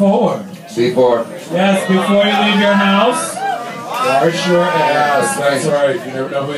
before. Before. Yes, before you leave your house. Wash your ass. That's right. You never know who